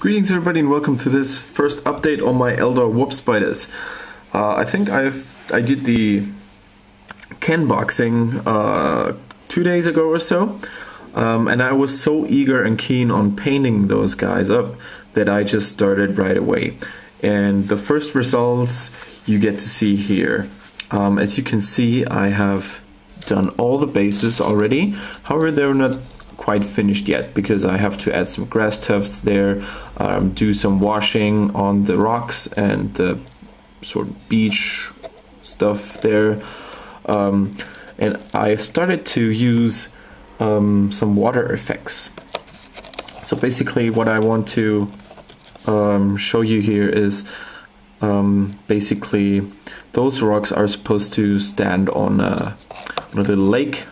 Greetings everybody and welcome to this first update on my Eldar Warp Spiders. Uh, I think I've I did the can boxing uh, two days ago or so um, and I was so eager and keen on painting those guys up that I just started right away and the first results you get to see here. Um, as you can see I have done all the bases already however they're not quite finished yet because I have to add some grass tufts there, um, do some washing on the rocks and the sort of beach stuff there. Um, and I started to use um, some water effects. So basically what I want to um, show you here is um, basically those rocks are supposed to stand on a, on a little lake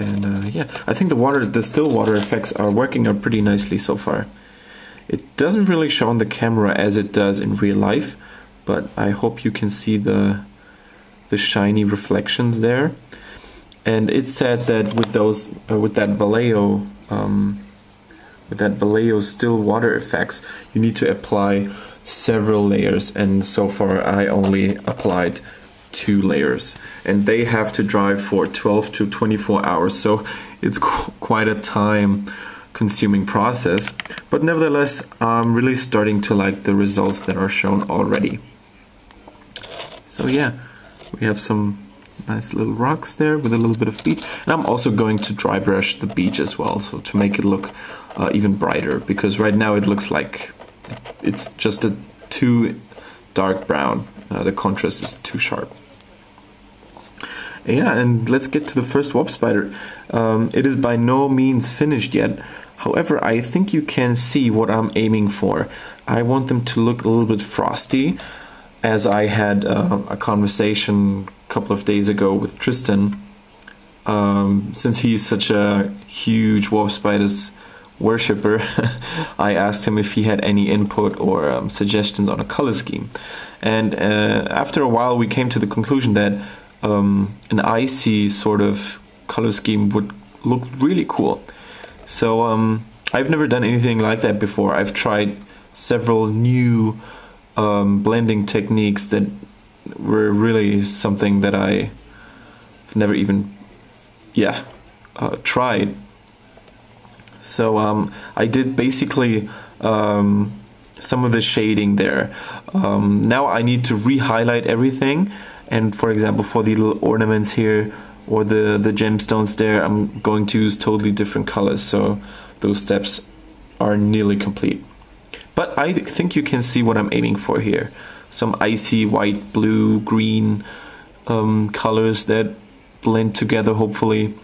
and uh, yeah, I think the water, the still water effects are working out pretty nicely so far. It doesn't really show on the camera as it does in real life, but I hope you can see the the shiny reflections there. And it said that with those, uh, with that Vallejo, um, with that Vallejo still water effects, you need to apply several layers. And so far, I only applied two layers and they have to dry for 12 to 24 hours so it's qu quite a time consuming process. But nevertheless I'm really starting to like the results that are shown already. So yeah we have some nice little rocks there with a little bit of beach. And I'm also going to dry brush the beach as well so to make it look uh, even brighter because right now it looks like it's just a too dark brown uh, the contrast is too sharp yeah, and let's get to the first warp spider. Um, it is by no means finished yet. However, I think you can see what I'm aiming for. I want them to look a little bit frosty, as I had uh, a conversation a couple of days ago with Tristan. Um, since he's such a huge warp spiders worshipper, I asked him if he had any input or um, suggestions on a color scheme. And uh, after a while, we came to the conclusion that um, an icy sort of color scheme would look really cool. So um, I've never done anything like that before. I've tried several new um, blending techniques that were really something that I never even, yeah, uh, tried. So um, I did basically um, some of the shading there. Um, now I need to re-highlight everything. And for example for the little ornaments here or the the gemstones there I'm going to use totally different colors. So those steps are nearly complete. But I think you can see what I'm aiming for here. Some icy white blue green um, colors that blend together hopefully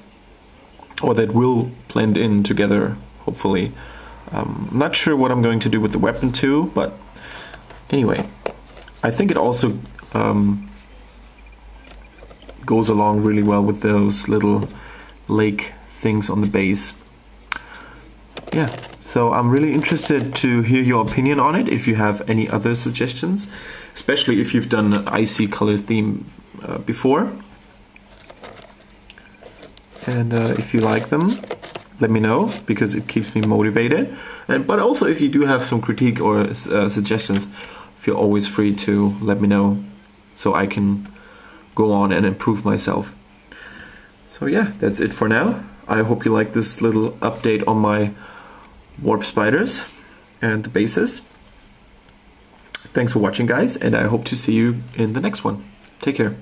or that will blend in together hopefully um, I'm not sure what I'm going to do with the weapon too but anyway I think it also um, goes along really well with those little lake things on the base. Yeah, so I'm really interested to hear your opinion on it if you have any other suggestions, especially if you've done an icy color theme uh, before. And uh, if you like them, let me know because it keeps me motivated. And but also if you do have some critique or uh, suggestions, feel always free to let me know so I can go on and improve myself. So yeah, that's it for now. I hope you like this little update on my warp spiders and the bases. Thanks for watching guys and I hope to see you in the next one. Take care.